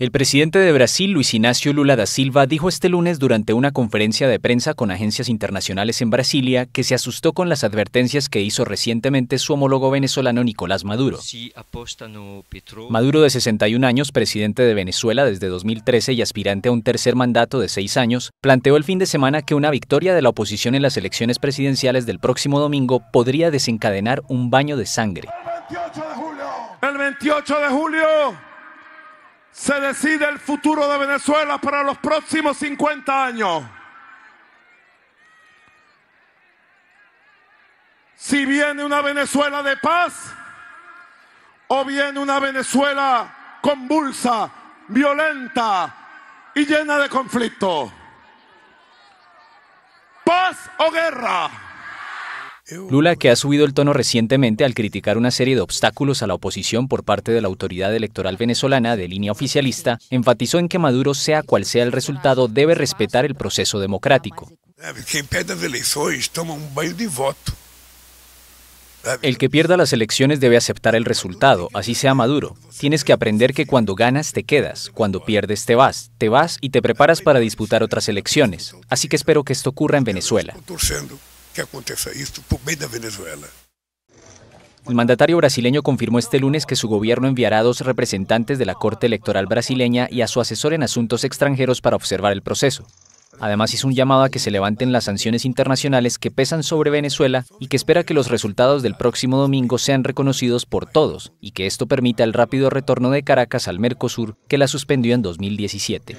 El presidente de Brasil, Luis Ignacio Lula da Silva, dijo este lunes durante una conferencia de prensa con agencias internacionales en Brasilia que se asustó con las advertencias que hizo recientemente su homólogo venezolano Nicolás Maduro. Maduro, de 61 años, presidente de Venezuela desde 2013 y aspirante a un tercer mandato de seis años, planteó el fin de semana que una victoria de la oposición en las elecciones presidenciales del próximo domingo podría desencadenar un baño de sangre. El 28 de julio. El 28 de julio se decide el futuro de Venezuela para los próximos 50 años. Si viene una Venezuela de paz o viene una Venezuela convulsa, violenta y llena de conflicto. Paz o guerra. Lula, que ha subido el tono recientemente al criticar una serie de obstáculos a la oposición por parte de la autoridad electoral venezolana de línea oficialista, enfatizó en que Maduro, sea cual sea el resultado, debe respetar el proceso democrático. El que pierda las elecciones debe aceptar el resultado, así sea Maduro. Tienes que aprender que cuando ganas te quedas, cuando pierdes te vas, te vas y te preparas para disputar otras elecciones. Así que espero que esto ocurra en Venezuela que aconteça isso por bem da Venezuela. El mandatario brasileño confirmó este lunes que su gobierno enviará a dos representantes de la Corte Electoral brasileña y a su asesor en asuntos extranjeros para observar el proceso. Además hizo un llamado a que se levanten las sanciones internacionales que pesan sobre Venezuela y que espera que los resultados del próximo domingo sean reconocidos por todos y que esto permita el rápido retorno de Caracas al Mercosur que la suspendió en 2017.